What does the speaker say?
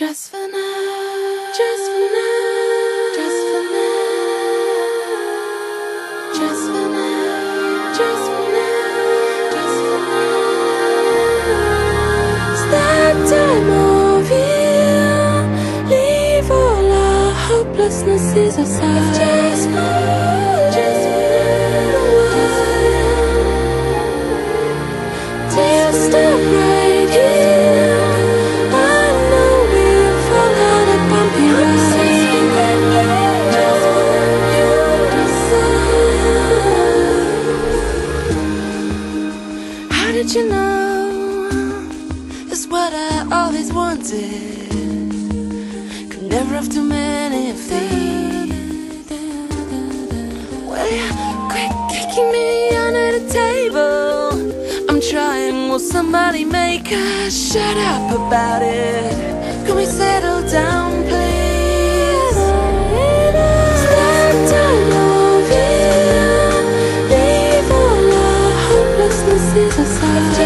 Just for now. Just for now. Just for now. Just for now. Just for now. Just for now. It's that time of year. Leave all our hopelessnesses aside. Just for, just How did you know? It's what I always wanted. Could never have too many these. Well, quit kicking me under the table. I'm trying, will somebody make a shut up about it? exercise.